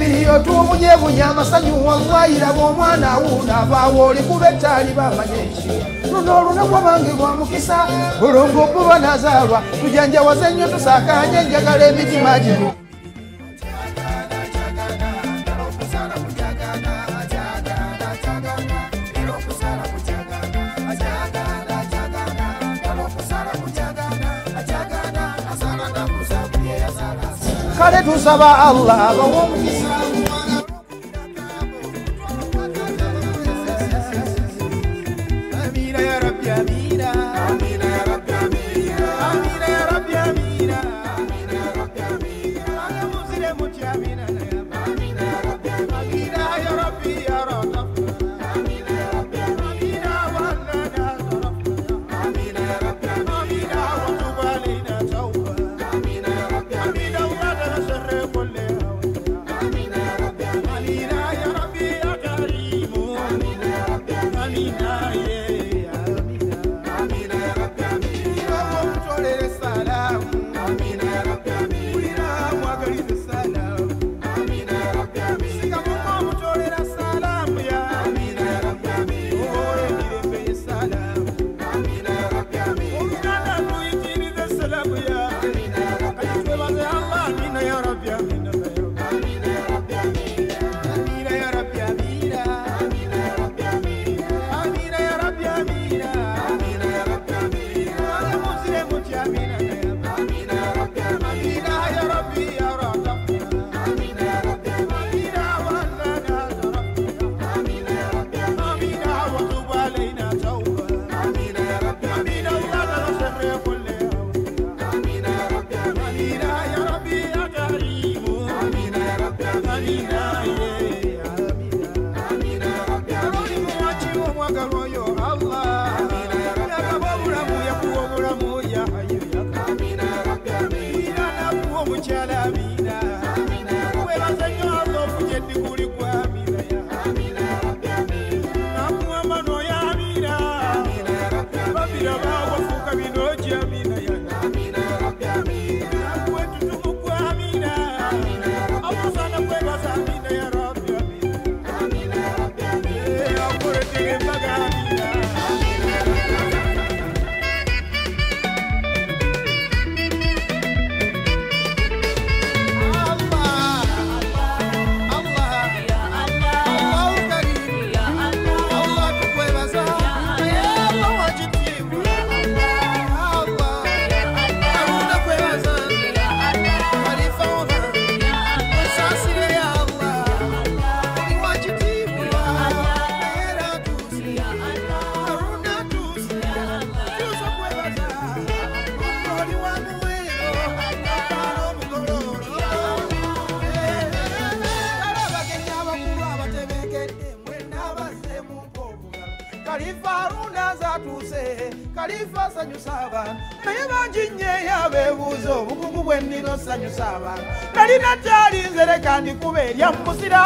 ebiriyo tumunyebunya amasanyu wagwayira bw'omwana awunda abaawo olikuba ettaali bamanya eki luno olunaku abange lwa mukisa bulungu buba nazaalwa. Tujanjawaze nnyo tusaakanye njagala emitima gimu kale tusaba allah abawa omukisa.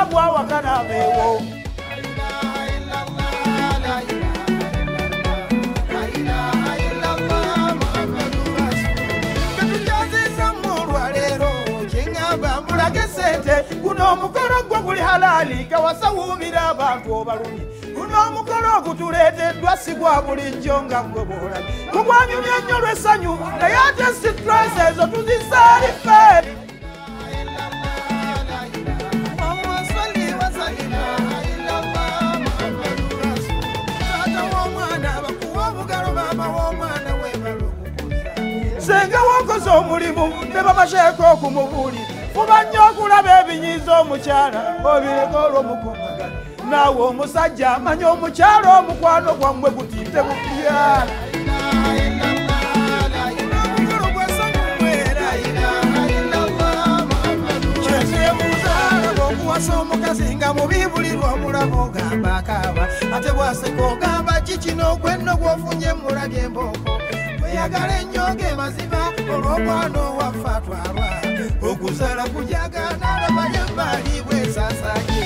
abwa wakana bewo guno omukolo gwo guli halaali kawasawuumira abantu obalumye guno omukolo ogutuleeteddwa si gwa bulijjo nga gwe bwolabi gugwanyumya nnyo lw'essanyu naye ate sitresi ezo tuzisaalife. okukoza omulimu ne bamateeka okumubuuli fuba nnyo okulaba ebinyiiza omukyala obireka olw'omukomagano naawe omusajja amanya omukyala omukwano gwammwe gutiite bupya okuwasa omukazi nga mubibulirwa omulaba ogamba akaaba. Ate bwaseka ogamba kikino gwenno gwofunye mulabye embooko njagala ennyo ge mazima olw'omwana owaffe atwalwa. Okuzala kujagana nabaye mbaali bwesaasanye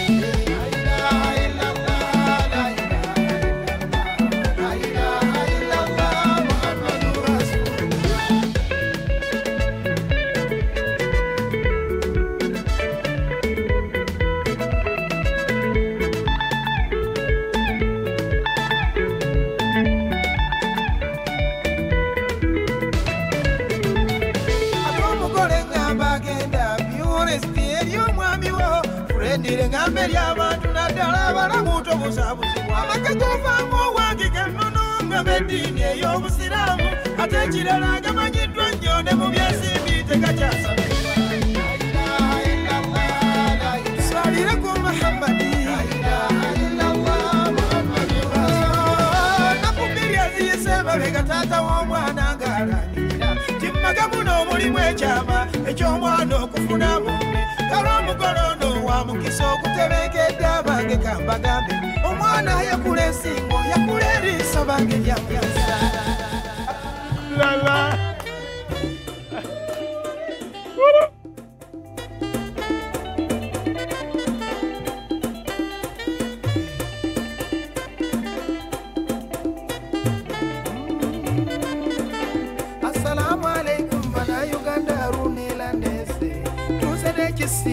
eddire ngambe ly'abantu naddala abalamu tobusabuzibwa amaka govaamu owange gannono nga beddiini ey'obusiraamu. Ate ekirala gamanyiddwa nnyo ne mu byesimbi tegakyasabibwa salire ku muhammadi. Babega taata w'omwana ng'alangira kimmaga muno omulimu ekyama eky'omwana okufuna mumme kale omugole ono wa mukisa okutebekedde abange kambagambe omwana yakula ensingo yakula eriiso bange lyamuyasa lala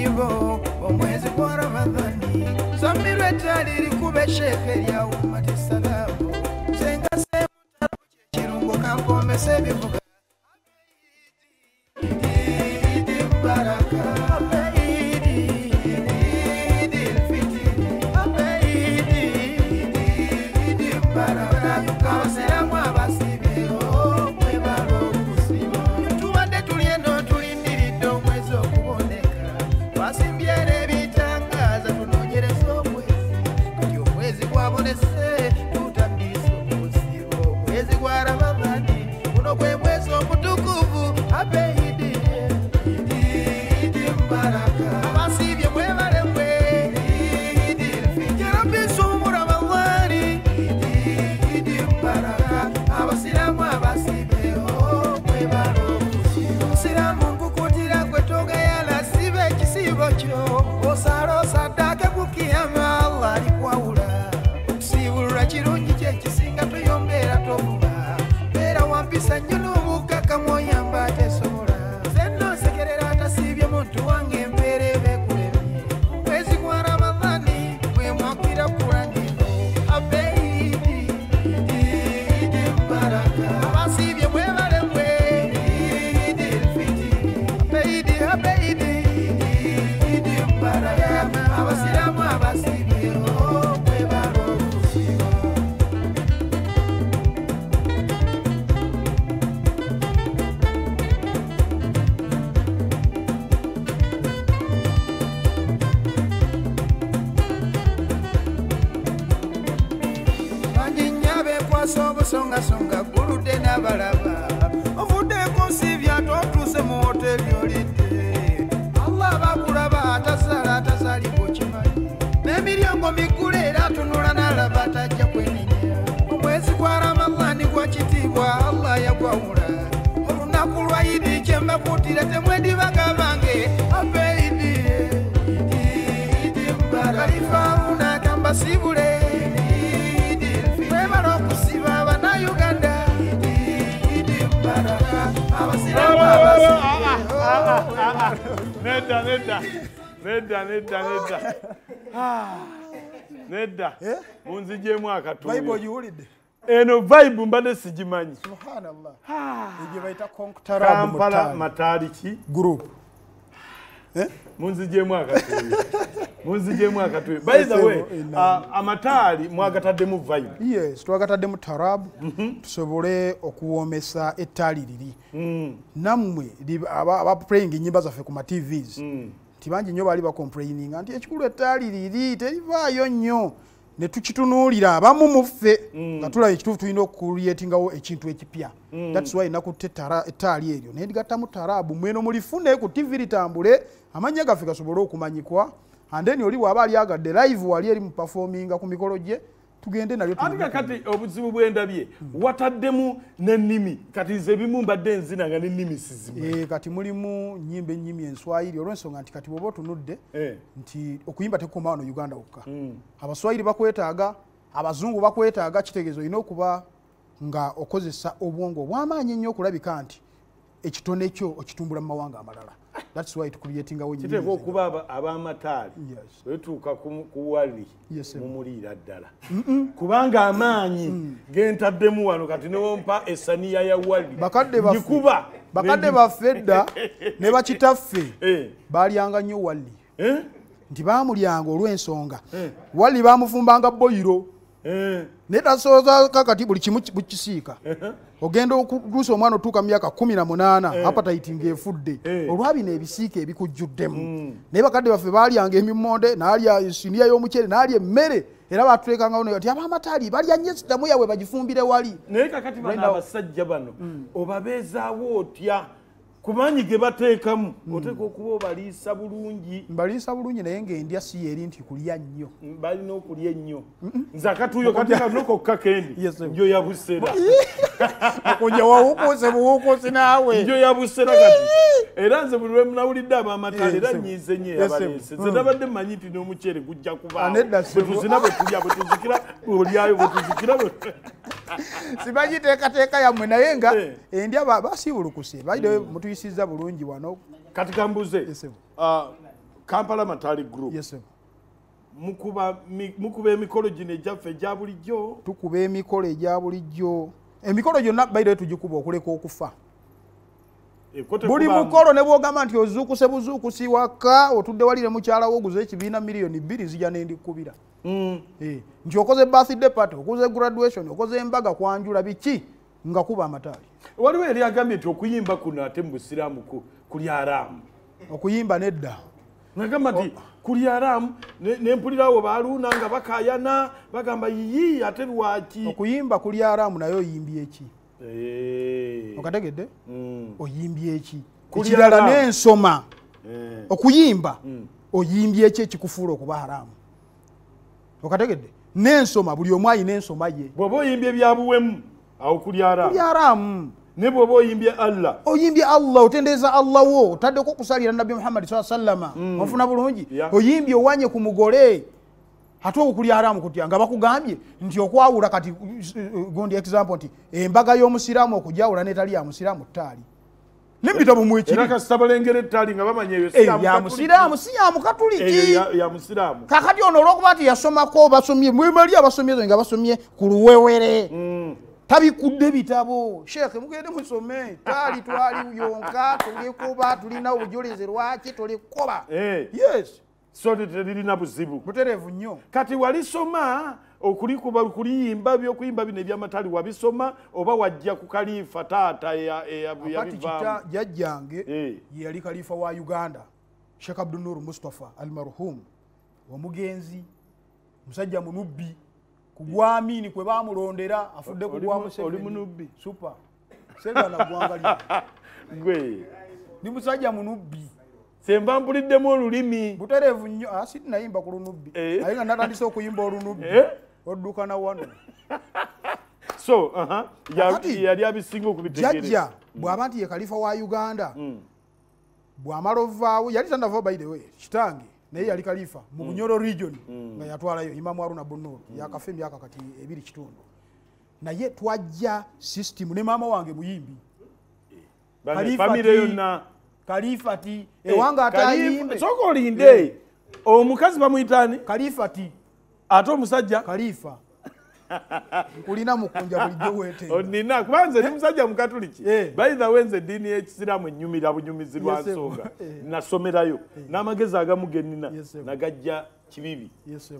ndirimbo omwezi gwarabadhani samira etali likubeshefe lyawo matisala kambasibule mwebala okusiba abanauganda nedda nedda. Nedda nedda nedda. Ah, nedda. Munzigyemu akatuuyo. Ogiwulidde eno vibe mbadde sigimanyi. Subhanallah. Ah, egyo bayita konkutarabu kampala mataaliki group. Munzigyemu akatuuyo munzigyemu akatuuyo by the way Eno, ah, amataali mwagataddemu vibe. Yes twagataddemu tarabu. Mhm. tusobole okuwoomesa ettaali liri. Mm, nammwe li- aba- abapurayinga ennyimba zaffe ku matvs mm. nti bangi nnyo baali bakomplayininga nti ekikulu ettaali liri terivaayo nnyo ne tukitunuulira abamu muffe nga tulaba ekituufu tulina okukulyetingawo ekintu ekipya. Thats why nakutte ettaali eryo. Naye ndigattamu taraabu mweno mulifune ku tv litambule amannya gaffe gasobole okumanyikwa. Andeni oli bw'aba ali agadde live wali eri mupafominga ku mikolo gye tugende nalyo ate kakati obuzibu bwendabye wataddemu n'ennimi kati nze ebimu mbadde nzina nga n'ennimi sizimanyi Eh, kati mulimu nyimba enyimi enswayiri olw'ensonga nti kati bwoba otunudde Eh, nti okuyimba tekukoma wano uganda wokka. Mm. abaswayiri bakwetaaga abazungu bakwetaaga kitegeeza olina okuba nga okozesa obwongo obwamaanyi ennyo okulabika nti ekitone kyo okitumbula mu mawanga amalala thats why tukulyetingawo kiteekwa okuba aba- ab'amataali Yes. wetuuka ku wali Yes, mumuliira ddala. Kubanga amaanyi gentaddemu wano kati newompa esaniya ya wali. Bakadde baffe- ngikuba. Bakadde ne- baffe edda ne bakitaffe Eh, baalyanga nnyo walli eh? nti bamulyanga olw'ensonga. Eh. wali bamufumbanga boyiro naye tasooza kakati buli kimu bukisiika ogenda okutuusa omwana otuuka mu myaka kumi na munaana apatayiti ng'efudde Eh. olwa bino ebisiika ebikujjuddemu. Naye bakadde baffe baalyanga emimonde naalya siniya y'omuceere naalya emmere era batutekangawo ti abamataali balya nnyo esiddamu yabwe bagifumbire wali. Naye kakati bano abasajja bano obabeezaawo otya ku maanyi ge bateekamu? Oteeka okuba obaliisa bulungi. Mbaliisa bulungi naye ng'endya si yeeri nti kulya nnyo. Balina okulya ennyo. Nze akatuuyo kati kanokokka kendi njo yabusera okuja wawukuuse buwukuusi naawe. Njo yabusera kati. Era nze buli lwemunawulidde abamataali Yes, era nyiize sir. eyabaleese. Nze nabadde mmanyi nti n'omuceere gujja kubaawo. Ah, nedda, bwe sir. tuzina bwe tulya bwe tuzikira olyayo bwe bwe- sibagiteekateeka yammwe naye nga Eh. endya ba- basiibulukuse baide mutuyisizza bulungi wano. Kati kambuze ah, kampala mataali group. Mukuba mi- mukuba emikolo gino egyaffe egya bulijjo? Tukuba emikolo egya bulijjo. Emikolo gyonna baire tugikuba okuleka okufa buli tekubaamu- mukolo ne bwogamba nti ozuukuse buzuukusi waka otudde walire mukyalawo oguze ekibiina miliyoni bbiri nzija nendikubira Mm. Eh, nti okoze birthday party okoze graduation okoze embaga kwanjula biki? Nga kuba amataali. Waliwo eri agambye nti okuyimba kuno ate mu busiraamu ku- kuli araamu. Okuyimba nedda. Nagamba nti kuli araamu ne- nempulirawo baaluuna nga bakayana bagamba yiyi ate lwaki? Okuyimba kuli araamu naye oyimbye eki Eh. Okategedde? Mm. oyimbye eki ekirala n'ensoma. Okuyimba. Mm. oyimbye eki ekikufuula okuba haraamu okategedde? N'ensoma. Buli omu ayina ensoma ye. Bw'oba oyimbye ebyabuwemu awo haraamu ne bw'oba oyimbye allah. Oyimbye allah otendeeza allah wo otaddeko okusalira nabbi muhammadi saa sallama. Ofuna bulungi? Yeah. oyimbye owanye ku mugole ate okuli haraamu kutya nga bakugambye nti okwawula kati uh, gundi example nti embaga y'omusiraamu okujawula netali ya musiraamu ttaali. Nebitabo mwekiri era kasita balengera ettaali nga bamanya eyo si Eh, si ya eyo mukatuliki ya- ya musiraamu. Kakati ono olwokuba nti yasomako basomye mwemali abasomye ezo nga basomye ku luwewere. Mm. tabikudde bitabo. Sheekhe mugende musome. Twali twali yonka tulikuba tulina obujulizi lwaki tulikuba Eh. yes so teririna buzibu. Butereevu nnyo. Kati walisoma okulikuba kuliyimba byokuyimba bino ebyamataali wabisoma oba wajja ku kalifa taata yabivaamu jajjange Eh. ye yali kalifa wa uganda sheekh abdunur mustapha al marhum omugenzi musajja munubbi ku gwamini kwe bamulondera afudde ku Oli gwa mu- Museveni. oli munubbi? super. Segana gwanga lino. Gwe. Ni musajja munubbi semba mpuliddemu olulimi. Butereevu nnyo ah, si nayimba ku lunubbi. Eh. naye nga natandise okuyimba olunubbi. Eh? oddukana wano. So Kakati, yali abisinga okubitegereza jajja bw'aba nti ye kalifa wa uganda bw'amala ovaawo yali tandava by the way kitange naye yali kalifa mu bunyoro region nga yatwalayo imamu aruna bunur yakafa emyaka kati ebiri kitundu. Naye twajja system ne maama wange muyimbi. Bane, Kalifati ewanga Khalifa- atayimbe sooka olinde. Omukazi bamuyitaani? Kalifati ate omusajja? Kalifa nkulina mukunja bulijjo weete onina kuba nze ndi musajja mukatuliki Eh. bayithawe nze eddiini y'ekisiraamu enyumira bunyumizi lwa nsonga. Eh. nasomerayo. N'amagezi agamu ge nnina Yes, sir. nagajja kibibi.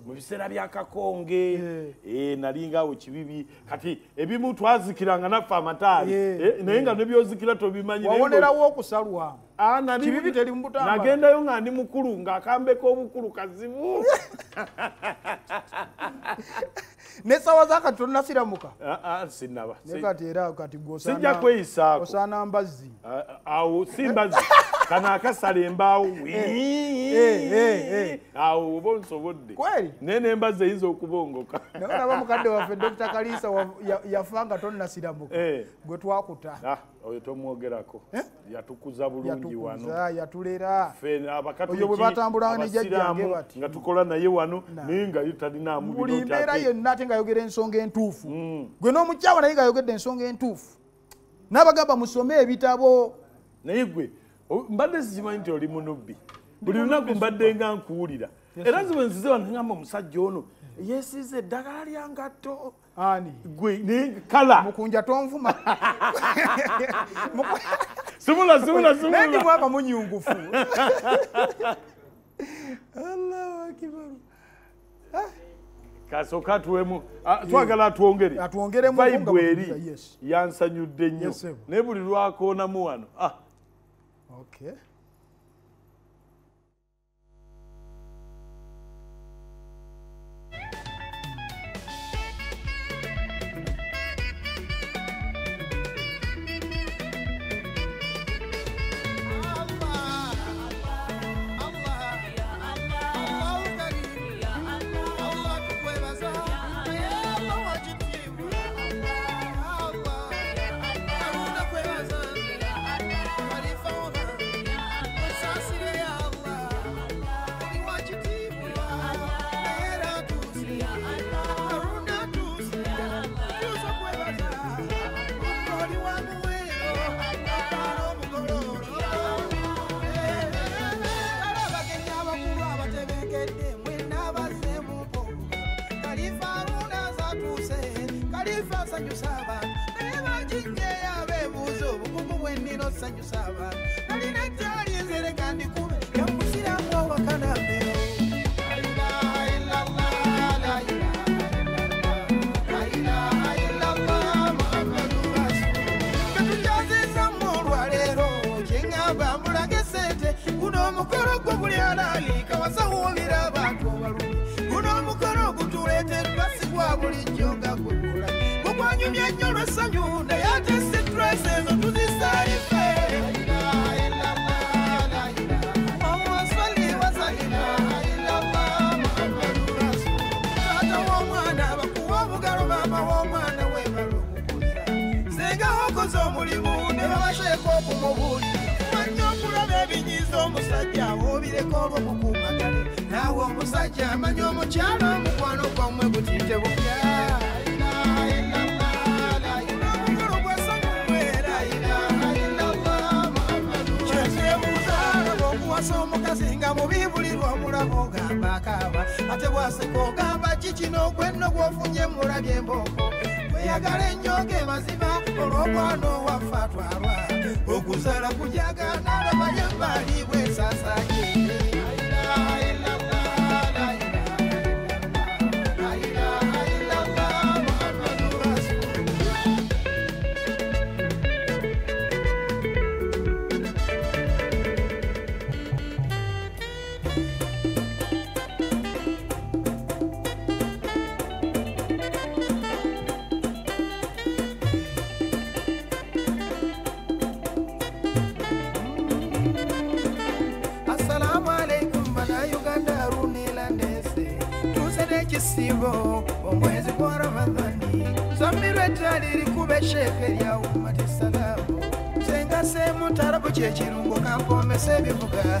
Mu biseera byakakonge Eh. nalingaawo kibibi. Kati ebimu twazikiranga naffe amataali. Eh, naye nga nebyozikira tobimanyi. Naye nga- wawonerawo okusalwamu Ah, Kibibi teri mu butambala. nagendayo nga ndi mukulu ng'akambeko obukulu kazibu nesawa zakati tonasiramuka Ah, ah, sinaba Si- nekati era kati sijja kweyisaako. osaana mbazzi. Awo simbazi kano akasala embaawo eh, eh. awo oba onsobodde. Naye nembazi eyinza okubongoka. Naye olaba mukadde waffe dr ya- yafa nga tonnasiramuka Eh. gwe twakuta. Ah, oyo tomwogerako. Eh? yatukuza bulungi wano. yatulera. Oyo bwe batambulanga ne jjajjange abasiraamu, bati. nga tukola naye wano naye nga yo talinaamu buli mbeera yonna ate ngayogera ensonga entuufu. Mm. gwe n'omukyawa naye ngayogedde ensonga entuufu. N'abagamba musome ebitabo. Naye gwe mbadde sikimanyi nti oli munubbi. Buli lunaku mbadde nga nkuwulira. Era ziwe nzize banagamba omusajja ono yesiiza eddagala lya ngatto. Kala. Mukunja tonvuma. Simula simula simulandi mwaka munyungufu. Allahu akibaru kasooka atuwemu twagala atwongere atwongeremu bayibuli eri yansanyudde nnyo. Naye buli lwakoonamu wano ah Okay. busanyusa abantu bebaginyeya obukugu bwe nnina essanyu naye ate sitresi ezo tuzisaife bakoze omulimu ne babaseeko okumubuulira wanya okulaba ebinyiiza omusajja oobireko oba omukuumagane naawe omusajja amanya omukyalo omukwano gwammwe gutiite bupya nga mubi bulirwa omulaba ogamba akaaba ate bwaseka ogamba ki kino gwenno gwofunye mulabye embooko weyagala ennyo ge mazima olw'omwana owaffe atwalwa. Okusala kujagana labaye mbaali bwesaasanye tiro um boca, comecei a me bugar.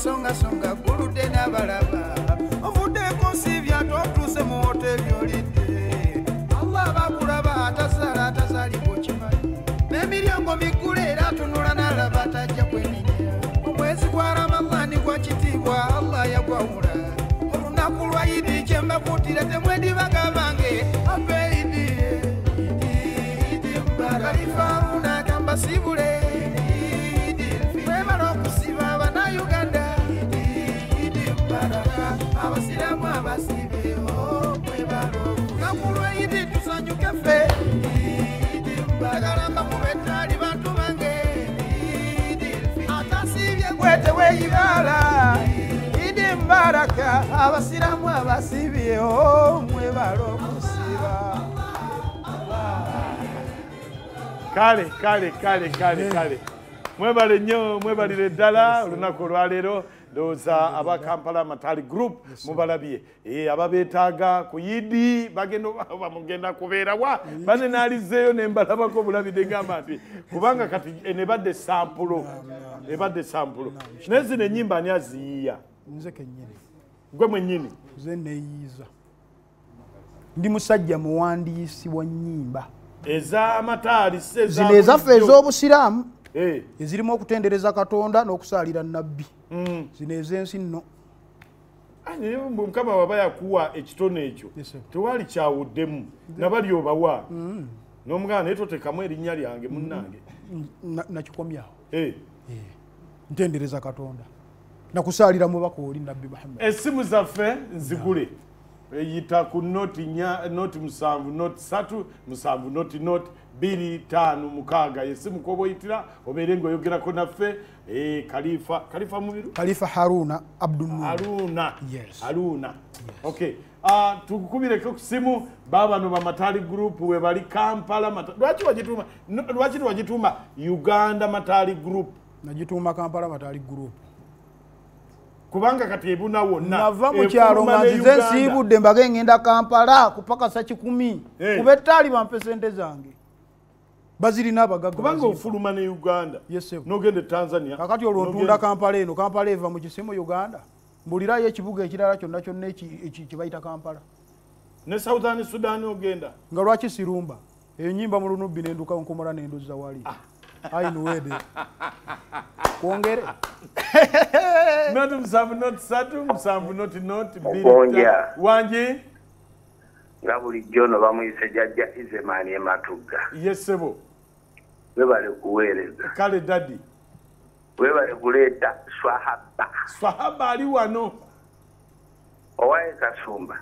kusongasonga guludde n'abalaba ovuddeko nsi byate otuuse mu woteeri olidde allah bakulaba atasaala atazaalibwa okimanyi n'emiryango miggula era atunula n'alaba atajja kwenenya omwezi gwa ramadaani gwa kitiibwa allah yagwawula olunaku lwa idi kyembakuutira temwendibagabange abeidi idi baraifaruna kambasibule gwete weyibala idi mbaraka abasiramu abasibyeho mwebala okusiba kale kale kale kale kale. Mwebale nnyo mwebalire ddala olunaku olwaleero ndowooza aba kampala matali group mubalabye. Eh, ababeetaaga ku yidi bagenda oba mugenda kubeerawa bane naalizeeyo nembalabako bulabide ngamba nti kubanga kati nebadde sampulo. Ebadde sampulo. Naye zino enyimba ani aziyiya? Nze kennyini. Gwe mwennyini? Nze neeyiiza ndi musajja muwandiisi wa nnyimba. Ez'amataali zino ezaffe ez'obusiraamu. Eh, ezirimu okutendereza katonda n'okusaalira nabbi mm. zino ez'ensi nno. Naye mukama waba yakuwa ekitone ekyo tewali kyawuddemu. Nabali obawa. N'omugana naye totekamu erinnya lyange munnange. Na- nakikomyawo Eh, ntendereza katonda. Nakusaalira mubaka oli nabbi muhammad. Essimu zaffe nzigule. Eyita ku noti nya- noti musanvu noti satu musanvu noti noti bbiri taano mukaaga. Yessimu koba oyitira obeere ngaoyogerako naffe Eh, kalifa kalifa mubiru? Khalifa haruna abdunur aluna Yes. aluna okay uh, tukukubireko ku simu babano bamatali group we bali kampala lwaki wagituuma no- lwaki tiwagituuma uganda matali group? Nagituuma kampala matali group. Kubanga kati ebuna wonna nava mu kyalo efuluma nga nzize nsiibudde mbaga ngenda kampala kupakasa kikumi Eh. kuba ettaali bampe sente zange bazirina abagaga kubanga ofuluma ne uganda Yes, sir. nogenda e tanzania kakati olwo ntunda kampala eno kampala eva mu kisimu uganda. Mbulirayo ekibuga ekirala kyonna kyonna kyebayita kampala. Ne southern sudan ogenda. Nga lwaki sirumba? Eyo nyimba mu lunubbi nenduka nkomola nendoza wali. Ainuwede kwongere. Noti musanvu noti satu musanvu noti noti bbiri Mugonja. ta- wangi nga bulijjo ono bamuyise jjajja izemaani ematugga yesebo webale kuweereza. Kale dadi webale kuleeta swahaba. Swahaba ali wano. Owaye kasumba.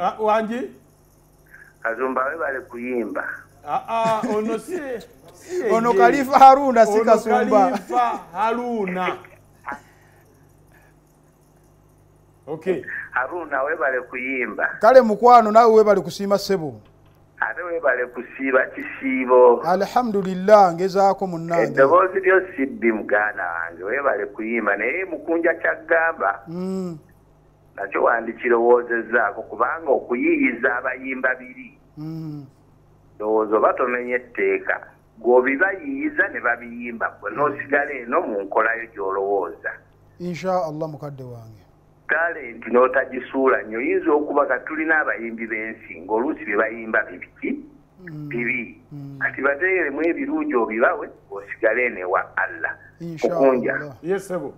Ah, wangi? Kasumba webale kuyimba. Ah, ah, ono si ye ono ye. kalifa haruna si Ono kasumba. Khalifa haruna okay haruna webale kuyimba kale mukwano naawe webali kusiima ssebo. Ate webale kusiiba kisiibo. Alhamdulillah ngezaako munnange. Eddoboozi lyo sibbi muganda wange webale kuyimba naye mukunja kyaggamba. Mm, nakyo wandikirowoozezaako kubanga okuyiyiza abayimba biri. Mm. ndowooza oba tomenya etteeka gwobibayiyiza ne babiyimba gwe n'osigala eno mu nkolayo gy'olowooza. Insha allah mukadde wange talenti n'otagisuula nnyo oyinza okuba kati tulina abayimbi b'ensi ng'oluusi bye bayimba bibiki bibi. Kati bateeremu ebirungi obibawe osigale enewa allah. Allah yesebo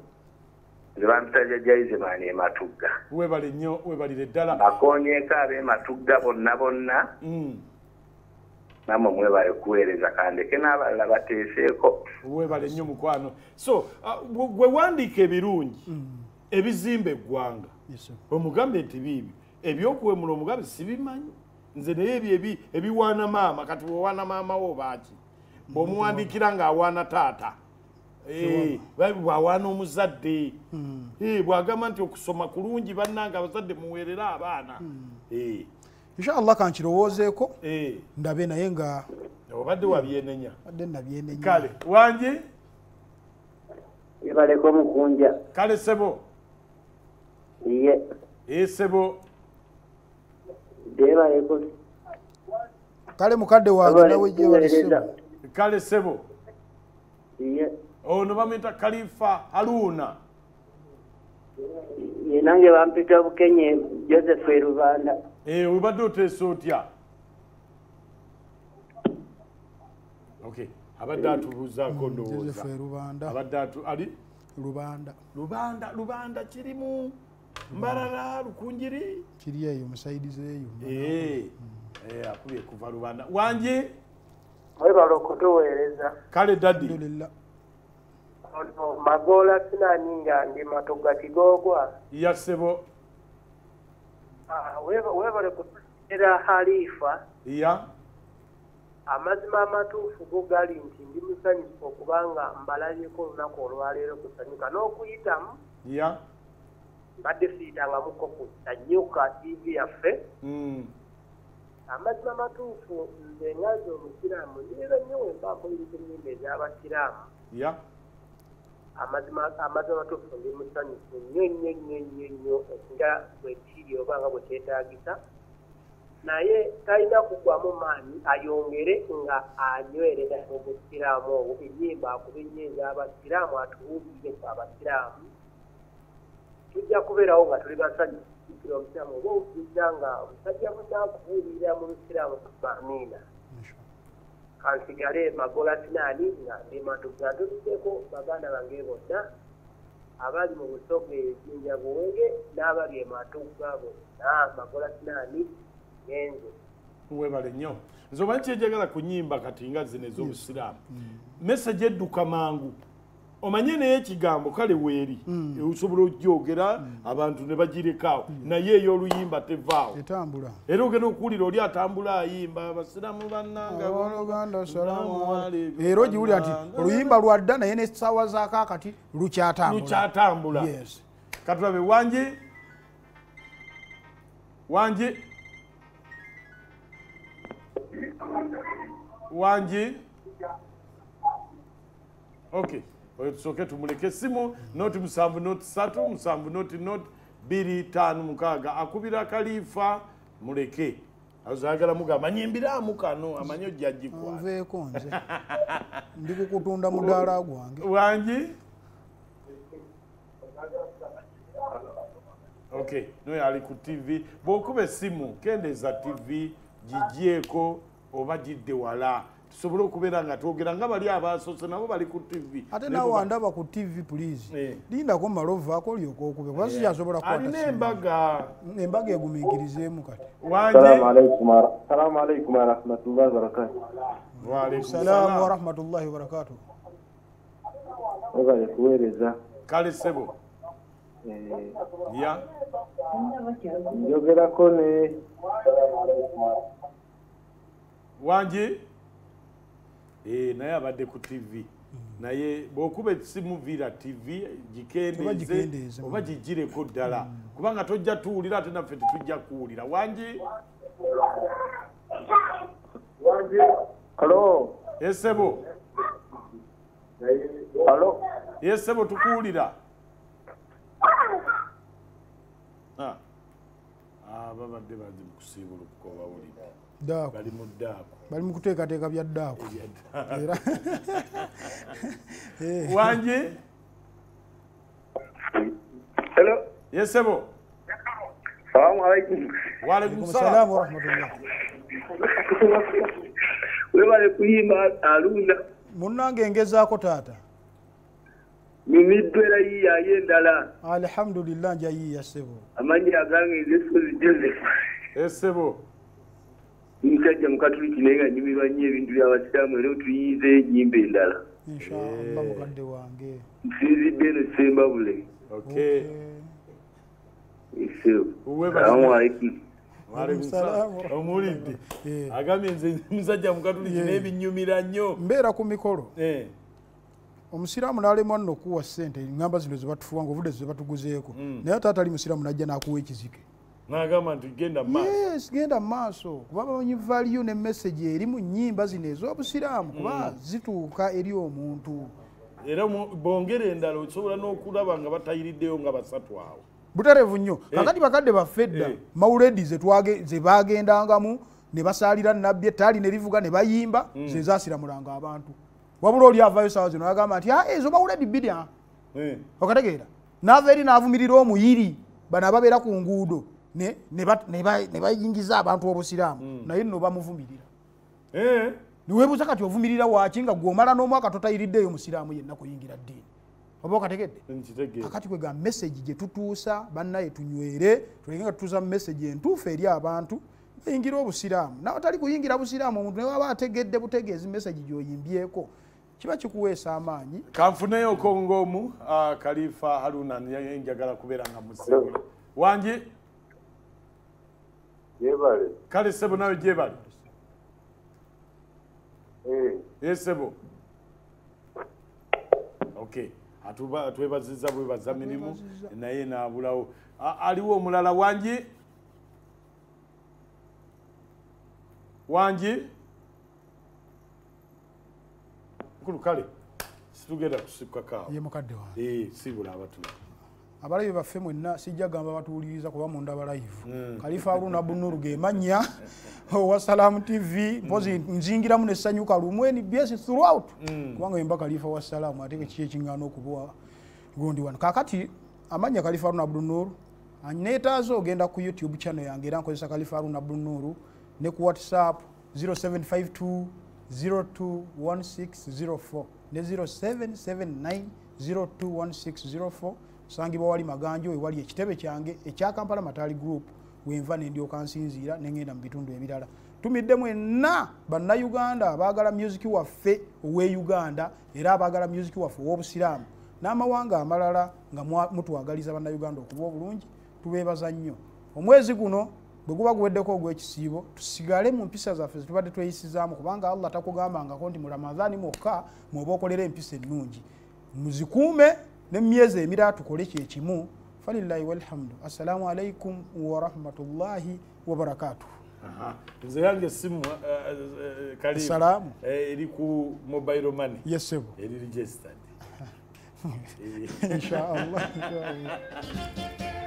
nze bampita jajjaizemaani ematugga webale nnyo webalire ddala. Bakonyeeko ab'ematugga bonna bonna. Mm, nammwe mwebale kuweereza kandeke n'abalala bateeseeko. Webale nnyo mukwano. So gwe gwe wandiika ebirungi ebizimba eggwanga. Omugambe nti biibyo ebyokuwemula omugambe sibimanyi. Nze naye ebyo ebi- ebiwaana maama kati bwewaana maama wo baaki? Bw'omuwandiikira ng'awaana taata. Eh, ba- bw'awaana omuzadde. Eh, bw'agamba nti okusoma kulungi bannanga abazadde muweerere abaana. Eh, insha allah kankirowoozeeko. Eh, ndabe naye nga obadde wabyenenya adde nabyenenya kale wangi yebaleko mukunja kale sebo iye. Eh, sebo debaleko kale mukadde wange nawe gyewalisebo kale sebo iye. Ono bamwita kalifa haruna. Ye nange bampita bukenye joseph erubanda Eh, obadde oteesa otya? Okay abadde atubuuzaako ndowooza. joseph erubanda abadde atu ali? Lubanda lubanda lubanda kirimu mbalala lukunjiri kiri eyo musaidizi eyo Eh, eh, akubye kuva lubanda. Wanji mwebala okutuweereza. Kale ono magoola sinani nga ndi matoga kigoogwa yasebo Ah, weba- webale kutuleetera halifa ya. Amazima amatuufu go gali nti ndi musanyufu okubanga mbalabyeko olunaku olwaleero kusanyuka. N'okuyitamu ya mbadde siyitangamuko ku anyuka tv yaffe Mm. amazima amatuufu nze ngazi omusiraamu nirero nnyo wembaako ebintu ennyimba ez'abasiraamu amazima amatuufu ndi musanyufu nnyo nnyo nnyo nnyo nnyo nga bwe kiri oba nga bwe kyetaagisa. Naye talina kugwamu maanyi ayongere nga anywerera obusiraamu obwo ennyimba akuba ennyo ez'abasiraamu atuwulire ku abasiraamu tujja kubeerawo nga tuli basanyufu. Kikira omusiraamu oba owuliriza nga omusajja munakubuulirira mu lusiraamu amiina kansigale magola sinaani nga ndematuga ntuliddeko baganda bange bonna abali mu busoga ejinja buwege n'abali ematuga bonna magola sinaani ngenze webale nnyo. Nze omanyi kyenjagala ku nyimba kati nga zino ez'obusiraamu mesaje edduka mangu omanye naye ekigambo kale weeri osobola ogyogera abantu ne bagirekaawo naye ey'oluyimba tevaawo era ogenda okuwulira oli atambula ayimba abasiraamu bannanga Abooluganda, salaamu Salaamu alaikum. alaikum. era ogiwulira nti oluyimba lwadda naye nesaawa zaakakati lukyatambula. Lukyatambula. Katulabe wangi wangi wangi ok oyo tusooke tumuleke esimu noti musanvu noti satu musanvu noti noti biri tano mukaaga akubira kalifa muleke. Azagala mugamba nyimbiramu kano amanyi ojja gikwata nveeko nze. Ndi kukutunda mudaala gwange. Wangi ok noyo ali ku tv bwokuba essimu kendeeza tv gigyeko oba gidde wala tusobole okubeera nga twogera nga bali abaasose nabo bali ku tv ate naawe andaba ku tv please. Eh. Lindako mala ovaako olyoka okube kuba sikyasobola eh. alina embaga. Embaga egumikirizeemu kati. Wanjesalaamu alaikum warahmatullahi wabarakatu waalaikumsalaamu warahmatullahi wabarakatu ogale kuweereza. Kale sebo. Eh. Ya. Njogerako ne wangi naye abadde ku tv naye bwokuba esimu vira tv gikendeeze gikendeeze, oba gigireko ddala. Kubanga tojja tuwulira ate naffe tetujja kuwulira. Wangi halo esebo halo yesebo tukuwulira. Ah. Ah, babadde bazi mukusiibulukuka obawulira daaku bali mu ddaaku bali mu kuteekateeka bya daaku era Eh, wangi Hello. yesebo Salamu alaikum. waalaikum salaam. salaamu warahmatullah Webale kuyimba alunda. munnange engezaako taata? Nyumiddwa era yiyayo endala. alhamdulillah njayiiya ssebo Amanyi agange ezesozi Joseph. esebo Musajja mukatuliki naye nga nyumirwa nnyo ebintu by'abasiraamu era otuyiyiza enyimba endala. inshaallah mukadde wange Nsinzidde eno Sembabule. omuwulidde Eh. agambye nze musajja mukatuliki Yeah. naye binyumira nnyo. Mbeera ku mikolo. Eh, omusiraamu n'alemwa nno okuwa ssente ngamba zino zebatufuwa nga ovudde zebatuguzeeko naye taata ali musiraamu najja n'akuwa ekizike n'agamba nti genda maaso. Yes genda maaso. Kuba bamanyi valiyo ne message eri mu nnyimba zino ez'obusiraamu kuba zituuka eri omuntu. Era bongera endala osobola n'okulaba nga batayiriddeyo nga basatu awo. Butereevu nnyo. Kakati bakadde baffe edda Eh. mawuledi ze bagendangamu ne basaalira nabbi ettaali ne livuga ne bayimba ze zaasiramulanga abantu. Wabula oli avaayo saawa zino agamba nti "Ah, ezo mawuledi bidya? Eh, okategeera. Naava eri n'avumirira omuyiri bano ababeera ku nguudo ne- bayingiza abantu obusiraamu. Naye nno bamuvumirira. Eh, niweebuuza kati ovumirira waki nga gwomala n'omwaka totayiriddeyo musiraamu yenna kuyingira ddiini. Oba okategedde? Kakati kwega message gyetutuusa bannaye tunywere tulenge nga tutuusa message entuufu eri abantu bayingira obusiraamu. Nawe tali kuyingira busiraamu omuntu naye waba ategedde butegeezi message gyoyimbyeko kiba kikuweesa amaanyi. Kanfuneyoko ng'omu ah, kalifa haruna njagala kubeera nga musebo wangi yebale kale sebo nawe gyebali Eh, esebo ok. Atuba- twebaziza bwebaza mirimu naye nabulawo. A- aliwo omulala wangi? Wangi? Nkulu kale situgenda kusikakaawo. Ye mukadde wange. Eh, sibula abatula abalabi baffe mwenna sijja gamba batuwuliriza kuba munda balayivu Mm. kalifa aruna bunuru ge mannya owa salaamu tv mpozi nzingiramu nesanyuka lumu nbs throughout Mm. kubanga wemba kalifa wa salaamu ate kiki ekiŋŋaana okuba gundi wano kakati amanya kalifa aruna abdunuru neetaaza ogenda ku youtube channel yange era nkozesa kalifa aruna abdunuru ne ku whatsapp 0752 021604 ne 0779 021604 sangibwa wali maganjo wewali ekitebe kyange ekya kampala matali group. Wenva nendyoka nsinziira nengenda mu bitundu ebirala. Tumidde mwenna bannayuganda abaagala music waffe owe uganda era abaagala music waffe ow'obusiraamu. N'amawanga amalala nga mutwagaliza bannayuganda okuba obulungi tubeebaza nnyo. Omwezi guno bwe guba guweddeko ogw'ekisiibo tusigale mu mpisa zaffe zetubadde tweyisizaamu kubanga allah takugambangako nti mu ramadhaani mwokka mwoba okolera empisa ennungi. Muzikuume ne mu myezi emirala tukole kyekimu falillahi walhamdu. Assalaamu alaikum warahmatullahi wabarakatuh Aha. nze yange simu kali Salaamu. eri ku mobile money. Yesebo eri registered. Inshallah